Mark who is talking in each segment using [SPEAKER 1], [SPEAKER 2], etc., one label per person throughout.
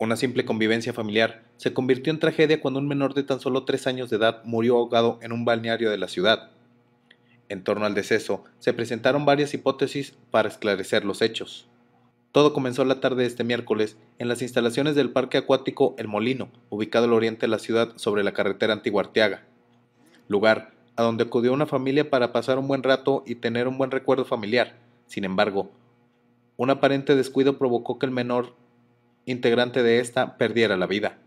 [SPEAKER 1] Una simple convivencia familiar se convirtió en tragedia cuando un menor de tan solo tres años de edad murió ahogado en un balneario de la ciudad. En torno al deceso, se presentaron varias hipótesis para esclarecer los hechos. Todo comenzó la tarde de este miércoles en las instalaciones del Parque Acuático El Molino, ubicado al oriente de la ciudad sobre la carretera Antiguarteaga, lugar a donde acudió una familia para pasar un buen rato y tener un buen recuerdo familiar. Sin embargo, un aparente descuido provocó que el menor integrante de esta perdiera la vida.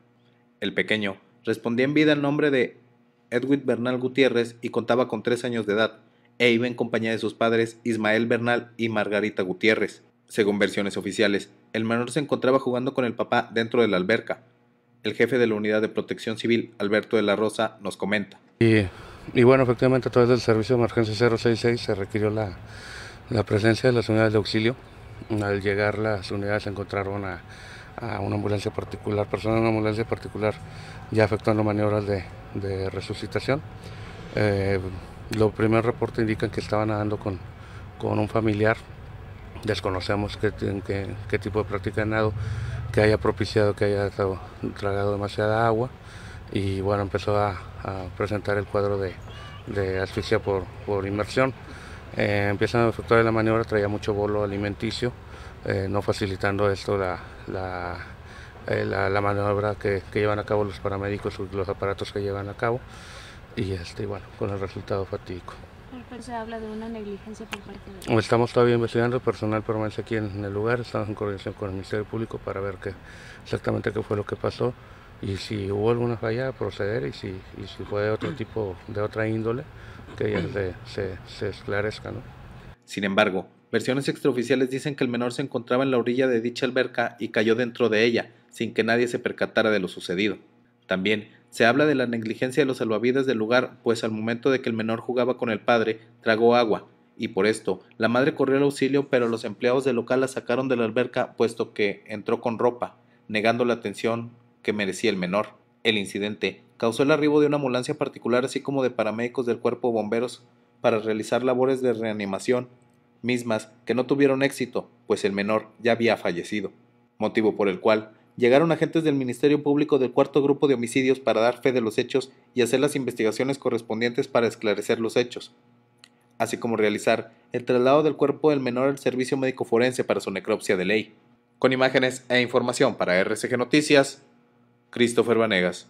[SPEAKER 1] El pequeño respondía en vida el nombre de Edwin Bernal Gutiérrez y contaba con tres años de edad, e iba en compañía de sus padres Ismael Bernal y Margarita Gutiérrez. Según versiones oficiales, el menor se encontraba jugando con el papá dentro de la alberca. El jefe de la Unidad de Protección Civil, Alberto de la Rosa, nos comenta.
[SPEAKER 2] Y, bueno, efectivamente a través del servicio de emergencia 066 se requirió la, la presencia de las unidades de auxilio. Al llegar las unidades encontraron a a una ambulancia particular, personas en una ambulancia particular ya efectuando maniobras de, de resucitación. Eh, los primeros reportes indican que estaban nadando con, con un familiar, desconocemos qué, tipo de práctica de nado que haya propiciado que haya tragado demasiada agua y bueno, empezó a, a presentar el cuadro de, de asfixia por, por inmersión. Eh, empiezan a efectuar la maniobra, traía mucho bolo alimenticio, eh, no facilitando esto la, la, eh, la, la maniobra que, que, llevan a cabo los paramédicos, los aparatos que llevan a cabo, y este, bueno, con el resultado fatídico.
[SPEAKER 3] Se habla de una negligencia por parte de...
[SPEAKER 2] Estamos todavía investigando, el personal permanece aquí en el lugar, estamos en coordinación con el Ministerio Público para ver qué, exactamente qué fue lo que pasó y si hubo alguna falla, proceder y si, y si fue de otro tipo, de otra índole, que ya se, se, se esclarezca. ¿no?
[SPEAKER 1] Sin embargo, Versiones extraoficiales dicen que el menor se encontraba en la orilla de dicha alberca y cayó dentro de ella, sin que nadie se percatara de lo sucedido. También se habla de la negligencia de los salvavidas del lugar, pues al momento de que el menor jugaba con el padre, tragó agua, y por esto la madre corrió al auxilio, pero los empleados del local la sacaron de la alberca, puesto que entró con ropa, negando la atención que merecía el menor. El incidente causó el arribo de una ambulancia particular, así como de paramédicos del cuerpo de bomberos, para realizar labores de reanimación mismas que no tuvieron éxito, pues el menor ya había fallecido, motivo por el cual llegaron agentes del Ministerio Público del cuarto grupo de homicidios para dar fe de los hechos y hacer las investigaciones correspondientes para esclarecer los hechos, así como realizar el traslado del cuerpo del menor al servicio médico forense para su necropsia de ley. Con imágenes e información para RCG Noticias, Christopher Vanegas.